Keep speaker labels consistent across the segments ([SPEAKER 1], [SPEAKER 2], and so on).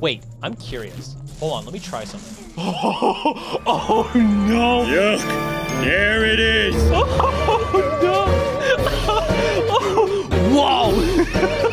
[SPEAKER 1] Wait, I'm curious. Hold on, let me try something. Oh, oh no.
[SPEAKER 2] Yuck. There it is.
[SPEAKER 1] Oh no. Oh, whoa.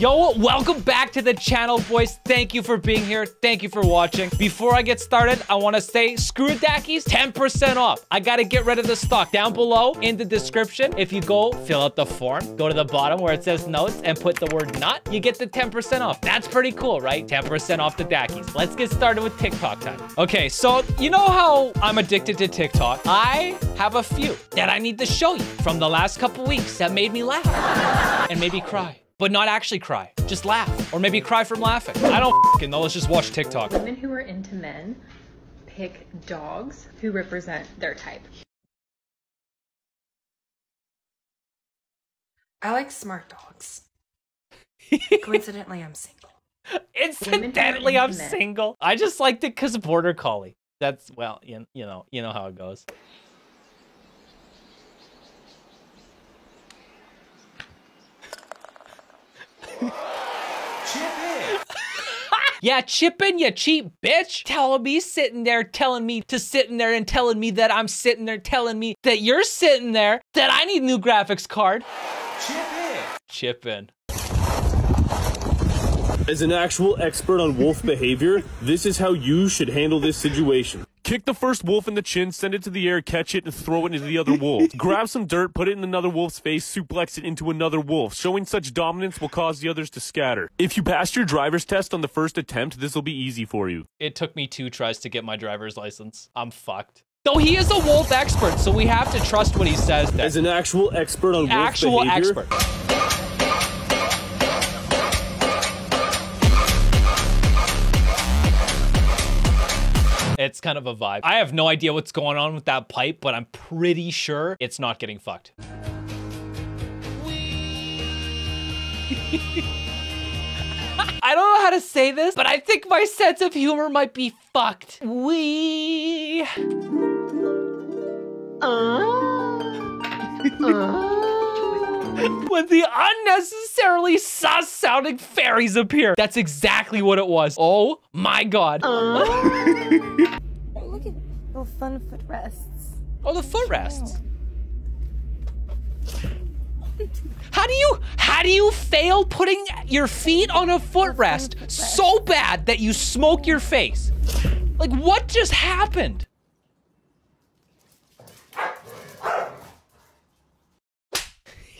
[SPEAKER 1] Yo, welcome back to the channel, boys. Thank you for being here. Thank you for watching. Before I get started, I want to say Skuru Dakis 10% off. I got to get rid of the stock. Down below in the description, if you go fill out the form, go to the bottom where it says notes and put the word knot, you get the 10% off. That's pretty cool, right? 10% off the Dakis. Let's get started with TikTok time. Okay, so you know how I'm addicted to TikTok? I have a few that I need to show you from the last couple weeks that made me laugh and maybe cry but not actually cry. Just laugh. Or maybe cry from laughing. I don't fucking know. Let's just watch TikTok.
[SPEAKER 3] Women who are into men pick dogs who represent their type.
[SPEAKER 4] I like smart dogs. Coincidentally, I'm single.
[SPEAKER 1] Incidentally, I'm single. I just liked it because Border Collie. That's, well, you, you know, you know how it goes. Yeah, chipping, you cheap bitch. Telling me, sitting there, telling me to sitting there and telling me that I'm sitting there, telling me that you're sitting there, that I need new graphics card. Chipping.
[SPEAKER 2] As an actual expert on wolf behavior, this is how you should handle this situation. Kick the first wolf in the chin, send it to the air, catch it, and throw it into the other wolf. Grab some dirt, put it in another wolf's face, suplex it into another wolf. Showing such dominance will cause the others to scatter. If you passed your driver's test on the first attempt, this will be easy for you.
[SPEAKER 1] It took me two tries to get my driver's license. I'm fucked. Though he is a wolf expert, so we have to trust what he says. Then.
[SPEAKER 2] As an actual expert on wolf
[SPEAKER 1] Actual
[SPEAKER 2] behavior,
[SPEAKER 1] expert. It's kind of a vibe. I have no idea what's going on with that pipe, but I'm pretty sure it's not getting fucked. I don't know how to say this, but I think my sense of humor might be fucked. We. Uh, uh. When the unnecessarily sus sounding fairies appear. That's exactly what it was. Oh my god.
[SPEAKER 5] Oh, oh look at little fun footrests.
[SPEAKER 1] Oh, the footrests. Oh. How do you how do you fail putting your feet on a footrest so bad that you smoke your face? Like what just happened?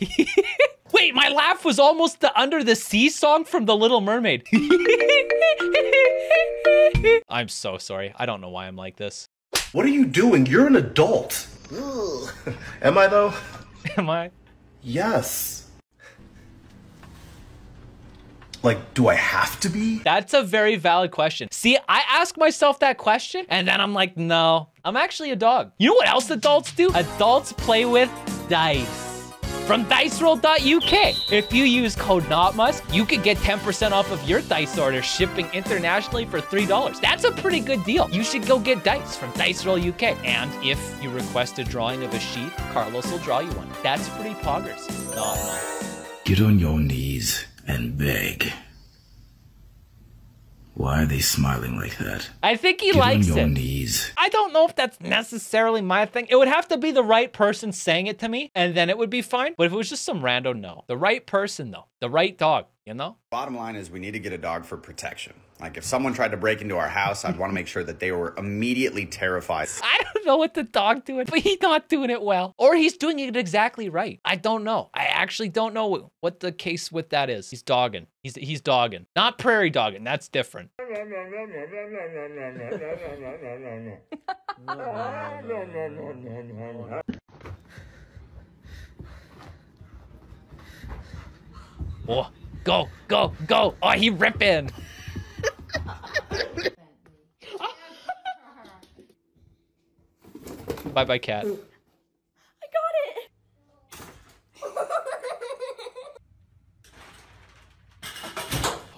[SPEAKER 1] Wait, my laugh was almost the Under the Sea song from The Little Mermaid. I'm so sorry. I don't know why I'm like this.
[SPEAKER 6] What are you doing? You're an adult. Am I though?
[SPEAKER 1] Am I?
[SPEAKER 6] Yes. Like, do I have to be?
[SPEAKER 1] That's a very valid question. See, I ask myself that question and then I'm like, no, I'm actually a dog. You know what else adults do? Adults play with dice. From diceroll.uk. If you use code KNOTMUSK, you could get 10% off of your dice order shipping internationally for $3. That's a pretty good deal. You should go get dice from Diceroll UK. And if you request a drawing of a sheep, Carlos will draw you one. That's pretty poggers. Not.
[SPEAKER 7] Get on your knees and beg. Why are they smiling like that?
[SPEAKER 1] I think he
[SPEAKER 7] Get
[SPEAKER 1] likes
[SPEAKER 7] on your
[SPEAKER 1] it.
[SPEAKER 7] knees.
[SPEAKER 1] I don't know if that's necessarily my thing. It would have to be the right person saying it to me, and then it would be fine. But if it was just some rando, no. The right person, though. The right dog, you know?
[SPEAKER 8] Bottom line is we need to get a dog for protection. Like if someone tried to break into our house, I'd want to make sure that they were immediately terrified.
[SPEAKER 1] I don't know what the dog doing, but he's not doing it well. Or he's doing it exactly right. I don't know. I actually don't know what the case with that is. He's dogging. He's he's dogging. Not prairie dogging. That's different. Oh, go, go, go. Oh, he ripping. Bye bye, cat.
[SPEAKER 5] I got it.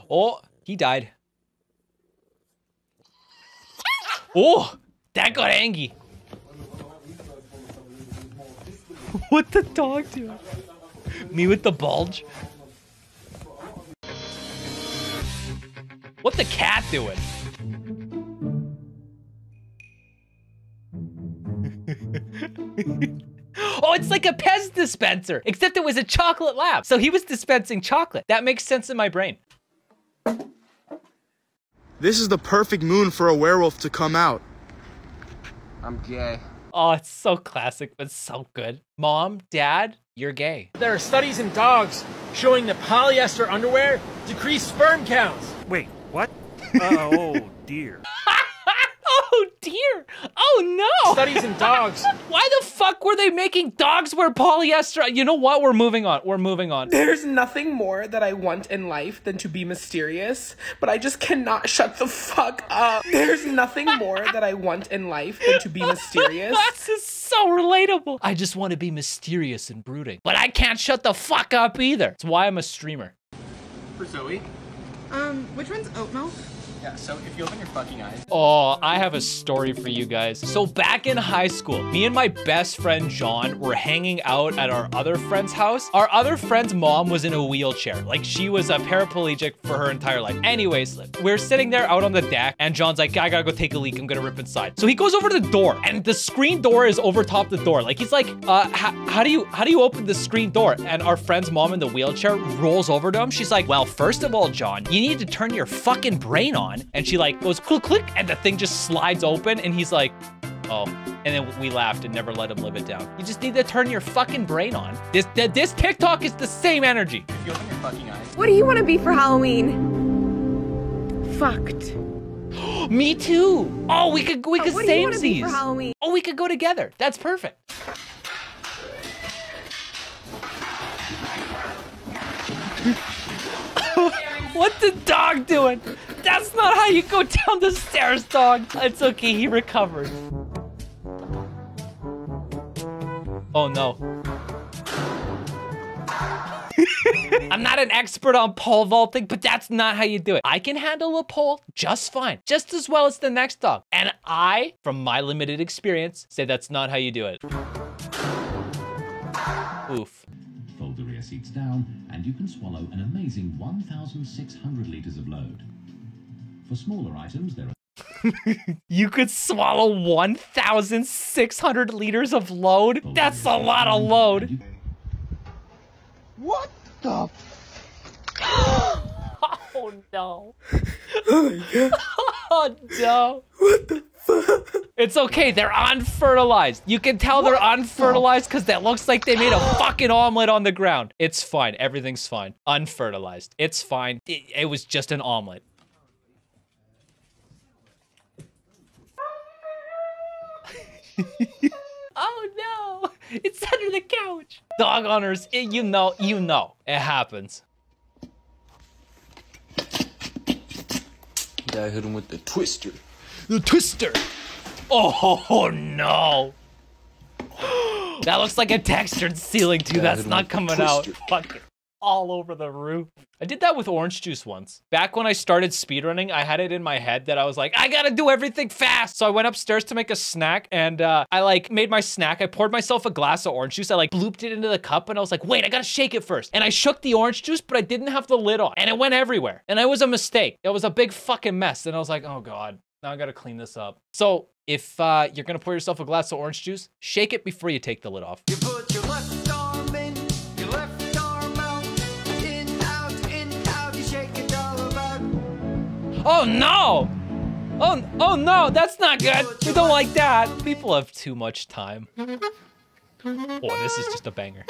[SPEAKER 1] Oh, he died. Oh, that got angry. what the dog doing? Me with the bulge? What the cat doing? Oh, it's like a Pez dispenser, except it was a chocolate lab. So he was dispensing chocolate. That makes sense in my brain.
[SPEAKER 9] This is the perfect moon for a werewolf to come out.
[SPEAKER 10] I'm gay.
[SPEAKER 1] Oh, it's so classic, but so good. Mom, dad, you're gay.
[SPEAKER 11] There are studies in dogs showing that polyester underwear decrease sperm counts.
[SPEAKER 12] Wait, what? Uh, oh, dear.
[SPEAKER 1] oh dear. Oh no.
[SPEAKER 11] Studies in dogs.
[SPEAKER 1] Why the fuck were they making dogs wear polyester? You know what? We're moving on. We're moving on.
[SPEAKER 13] There's nothing more that I want in life than to be mysterious, but I just cannot shut the fuck up. There's nothing more that I want in life than to be mysterious.
[SPEAKER 1] this is so relatable. I just want to be mysterious and brooding, but I can't shut the fuck up either. That's why I'm a streamer.
[SPEAKER 10] For Zoe.
[SPEAKER 14] Um, which one's oat milk?
[SPEAKER 10] Yeah, so if you open your fucking eyes.
[SPEAKER 1] Oh, I have a story for you guys. So back in high school, me and my best friend John were hanging out at our other friend's house. Our other friend's mom was in a wheelchair. Like she was a paraplegic for her entire life. Anyways, we're sitting there out on the deck and John's like, I gotta go take a leak. I'm gonna rip inside. So he goes over to the door and the screen door is over top the door. Like he's like, uh, how do you, how do you open the screen door? And our friend's mom in the wheelchair rolls over to him. She's like, well, first of all, John, you need to turn your fucking brain on on and she like goes click click and the thing just slides open and he's like oh and then we laughed and never let him live it down. You just need to turn your fucking brain on. This this tiktok is the same energy.
[SPEAKER 10] If you open your fucking eyes.
[SPEAKER 14] What do you want to be for halloween? Fucked.
[SPEAKER 1] Me too. Oh we could we could
[SPEAKER 14] oh,
[SPEAKER 1] same
[SPEAKER 14] for
[SPEAKER 1] oh we could go together. That's perfect. What's the dog doing? That's not how you go down the stairs, dog. It's okay, he recovered. Oh no. I'm not an expert on pole vaulting, but that's not how you do it. I can handle a pole just fine, just as well as the next dog. And I, from my limited experience, say that's not how you do it. Oof
[SPEAKER 15] fold the rear seats down, and you can swallow an amazing 1,600 litres of load. For smaller items, there are
[SPEAKER 1] you could swallow 1,600 liters of load? That's a lot of load.
[SPEAKER 9] What the?
[SPEAKER 1] oh no.
[SPEAKER 9] Oh my god.
[SPEAKER 1] oh no.
[SPEAKER 9] What the
[SPEAKER 1] it's okay, they're unfertilized. You can tell what they're unfertilized because that looks like they made a fucking omelet on the ground. It's fine, everything's fine. Unfertilized. It's fine. It, it was just an omelet. oh no! It's under the couch! Dog owners, it, you know, you know. It happens.
[SPEAKER 10] Yeah, I hit him with the twister.
[SPEAKER 1] The twister. Oh no. That looks like a textured ceiling too. Yeah, That's not coming out. Fuck all over the roof. I did that with orange juice once. Back when I started speedrunning, I had it in my head that I was like, I gotta do everything fast. So I went upstairs to make a snack and uh, I like made my snack. I poured myself a glass of orange juice. I like blooped it into the cup and I was like, wait, I gotta shake it first. And I shook the orange juice, but I didn't have the lid on and it went everywhere. And it was a mistake. It was a big fucking mess. And I was like, oh God, now I gotta clean this up. So if uh, you're gonna pour yourself a glass of orange juice, shake it before you take the lid off. Oh no! Oh, oh no, that's not good. We don't like that. People have too much time. Oh, this is just a banger.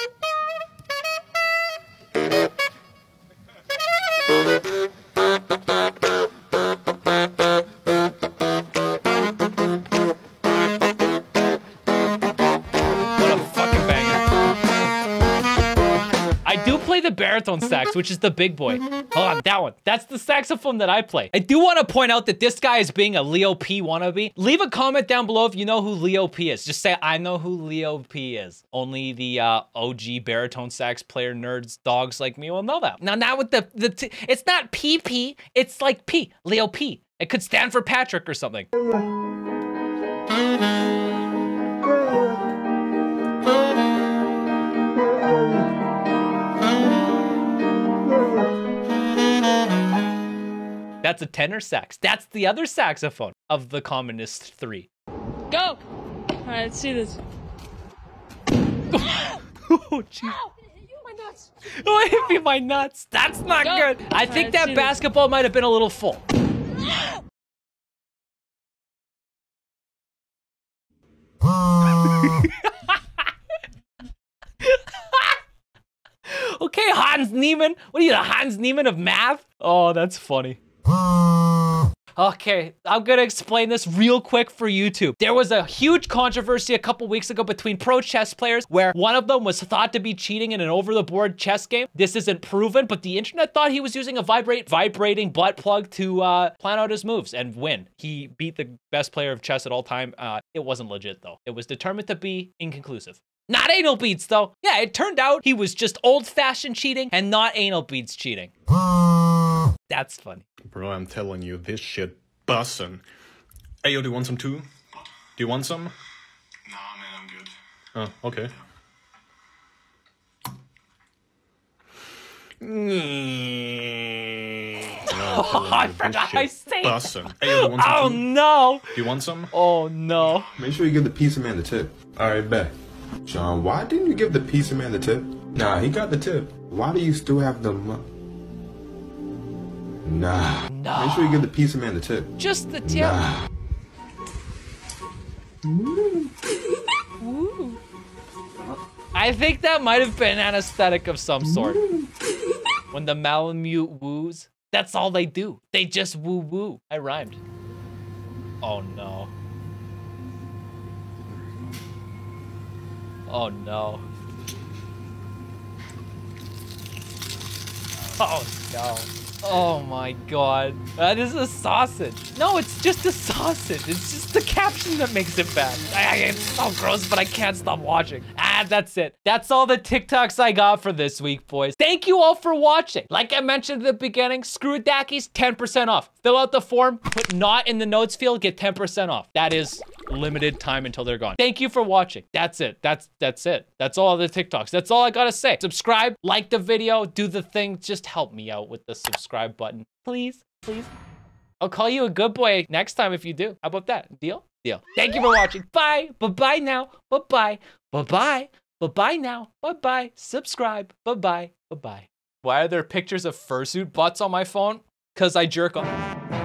[SPEAKER 1] The baritone sax, which is the big boy. Hold on, that one. That's the saxophone that I play. I do want to point out that this guy is being a Leo P wannabe. Leave a comment down below if you know who Leo P is. Just say, I know who Leo P is. Only the uh, OG baritone sax player nerds, dogs like me will know that. Now, now with the, the it's not PP, it's like P, Leo P. It could stand for Patrick or something. That's a tenor sax. That's the other saxophone of the communist three.
[SPEAKER 5] Go! All right, let's see this.
[SPEAKER 1] oh, jeez. Oh, it hit me my nuts. That's not
[SPEAKER 5] Go.
[SPEAKER 1] good. I
[SPEAKER 5] All
[SPEAKER 1] think
[SPEAKER 5] right,
[SPEAKER 1] that
[SPEAKER 5] see this.
[SPEAKER 1] basketball might have been a little full. okay, Hans Niemann. What are you, the Hans Niemann of math? Oh, that's funny. Okay, I'm gonna explain this real quick for YouTube. There was a huge controversy a couple weeks ago between pro chess players where one of them was thought to be cheating in an over-the-board chess game. This isn't proven, but the internet thought he was using a vibrate vibrating butt plug to uh, plan out his moves and win. He beat the best player of chess at all time. Uh, it wasn't legit though. It was determined to be inconclusive. Not anal beads though. Yeah, it turned out he was just old-fashioned cheating and not anal beads cheating. That's funny.
[SPEAKER 16] Bro, I'm telling you, this shit bussin'. Hey, yo, do you want some too? Do you want some?
[SPEAKER 17] Nah, man, I'm good.
[SPEAKER 16] Oh, okay.
[SPEAKER 1] Oh, I forgot I saved.
[SPEAKER 16] Bussin'. Hey, yo, do you want some
[SPEAKER 1] Oh
[SPEAKER 16] too?
[SPEAKER 1] no.
[SPEAKER 16] Do you want some?
[SPEAKER 1] Oh no.
[SPEAKER 18] Make sure you give the pizza man the tip. All right, bet. John, why didn't you give the pizza man the tip? Nah, he got the tip. Why do you still have the mo- Nah.
[SPEAKER 1] No.
[SPEAKER 18] Make sure you give the pizza man the tip.
[SPEAKER 1] Just the tip.
[SPEAKER 18] Nah.
[SPEAKER 1] I think that might have been anesthetic of some sort. when the Malamute woos, that's all they do. They just woo woo. I rhymed. Oh no. Oh no. Oh no. Oh my god. That is a sausage. No, it's just a sausage. It's just the caption that makes it bad. It's so gross, but I can't stop watching. Ah, that's it. That's all the TikToks I got for this week, boys. Thank you all for watching. Like I mentioned at the beginning, Skuru Dakis, 10% off. Fill out the form, put knot in the notes field, get 10% off. That is limited time until they're gone. Thank you for watching. That's it. That's that's it. That's all the TikToks. That's all I gotta say. Subscribe, like the video, do the thing. Just help me out with the subscribe button. Please, please. I'll call you a good boy next time if you do. How about that? Deal? Deal. Thank you for watching. Bye. Bye-bye now. Bye-bye. Bye-bye. Bye-bye now. Bye-bye. Subscribe. Bye-bye. Bye-bye. Why are there pictures of fursuit butts on my phone? Because I jerk off.